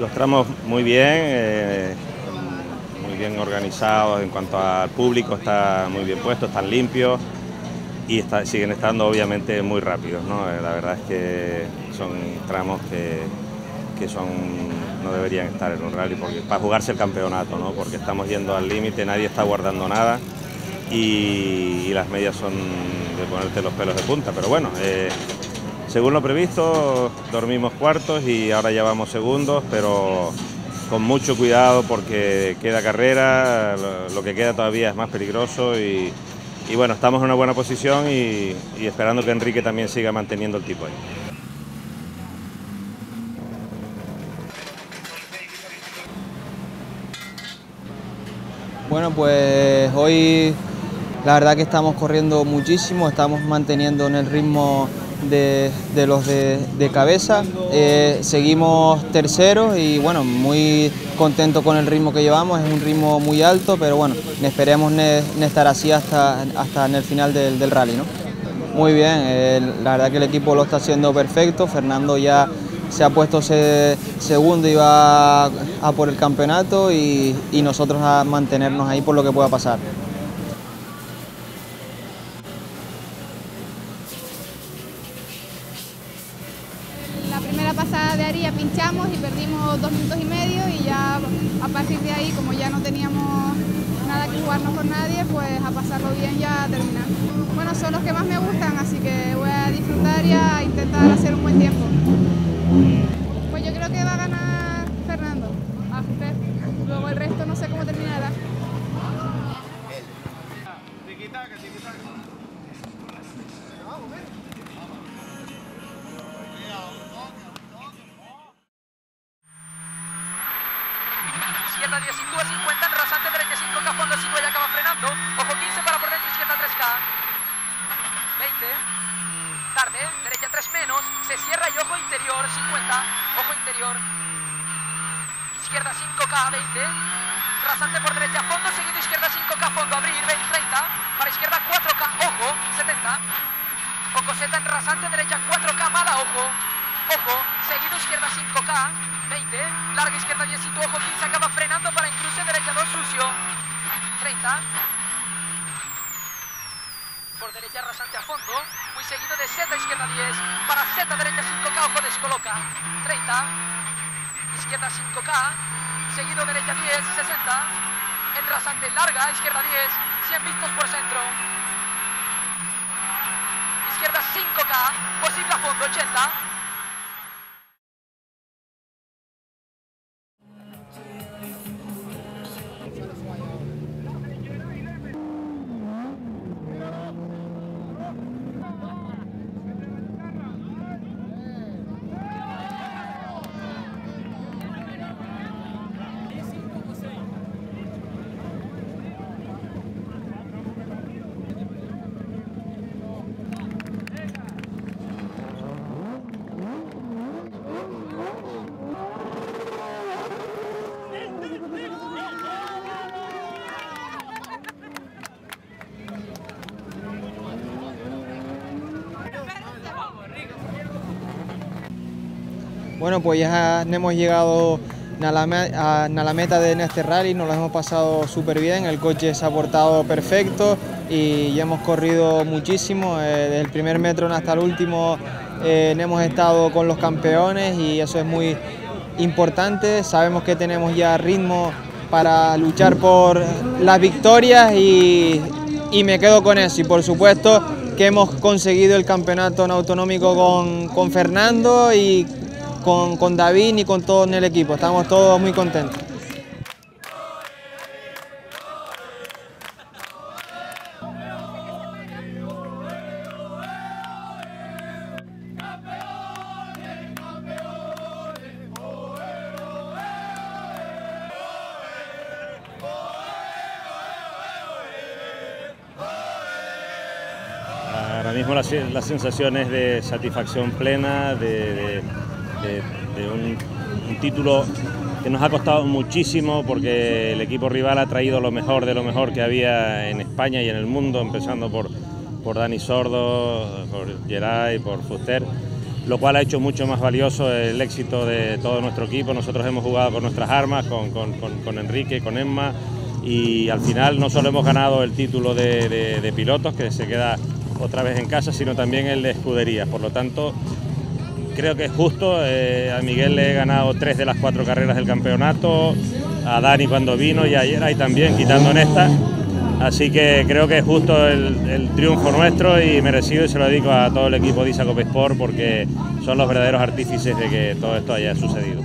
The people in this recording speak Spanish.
Los tramos muy bien, eh, muy bien organizados en cuanto al público, está muy bien puesto, están limpios y siguen estando obviamente muy rápidos. ¿no? La verdad es que son tramos que son, no deberían estar en un rally porque, para jugarse el campeonato, ¿no? porque estamos yendo al límite, nadie está guardando nada y, las medias son de ponerte los pelos de punta, pero bueno. Eh, según lo previsto, dormimos cuartos y ahora ya vamos segundos, pero con mucho cuidado porque queda carrera, lo, que queda todavía es más peligroso y, bueno, estamos en una buena posición y, esperando que Enrique también siga manteniendo el tipo ahí. Bueno, pues hoy la verdad que estamos corriendo muchísimo, estamos manteniendo en el ritmo de, los de, cabeza. Eh, seguimos terceros y bueno, muy contento con el ritmo que llevamos, es un ritmo muy alto, pero bueno, esperemos estar así hasta, hasta en el final del, rally. ¿no? Muy bien, la verdad que el equipo lo está haciendo perfecto, Fernando ya se ha puesto segundo y va a, por el campeonato y nosotros a mantenernos ahí por lo que pueda pasar. pasada de Aria pinchamos y perdimos dos minutos y medio y ya a partir de ahí, como ya no teníamos nada que jugarnos con nadie, pues a pasarlo bien ya a terminar. Bueno, son los que más me gustan, así que voy a disfrutar y a intentar hacer un buen tiempo. Pues Tarde, derecha 3 menos, se cierra y ojo interior 50, ojo interior. Izquierda 5K, 20. Rasante por derecha, fondo, seguido izquierda 5K, fondo, abrir, 20, 30. Para izquierda 4K, ojo, 70. Ojo Z en rasante, derecha 4K, mala, ojo. Ojo, seguido izquierda 5K. 20, larga izquierda 10 y tu ojo 15, acaba frenando para incluso derecha 2 sucio, 30, por derecha rasante a fondo, seguido de Z izquierda 10, para Z derecha 5K, ojo descoloca, 30, izquierda 5K, seguido derecha 10, 60, en rasante larga, izquierda 10, 100 vistos por centro, izquierda 5K, posible a fondo 80, Bueno, pues ya hemos llegado a la, meta de este rally, nos lo hemos pasado súper bien, el coche se ha portado perfecto y ya hemos corrido muchísimo, eh, desde el primer metro hasta el último eh, hemos estado con los campeones y eso es muy importante, sabemos que tenemos ya ritmo para luchar por las victorias y, me quedo con eso. Y por supuesto que hemos conseguido el campeonato autonómico con, con Fernando y con, con David y con todo en el equipo. Estamos todos muy contentos. Ahora mismo las, las sensaciones de satisfacción plena, de, un, título que nos ha costado muchísimo porque el equipo rival ha traído lo mejor de lo mejor que había en España y en el mundo, empezando por, por Dani Sordo, por Geray, por Fuster. lo cual ha hecho mucho más valioso el éxito de todo nuestro equipo. Nosotros hemos jugado con nuestras armas, con, con, Enrique, con Emma, y al final no solo hemos ganado el título de, pilotos, que se queda otra vez en casa, sino también el de escudería. Por lo tanto, creo que es justo. Eh, a Miguel le he ganado tres de las cuatro carreras del campeonato, a Dani cuando vino y ayer ahí también, quitando en esta. Así que creo que es justo el, triunfo nuestro y merecido y se lo dedico a todo el equipo de Isacope Sport porque son los verdaderos artífices de que todo esto haya sucedido.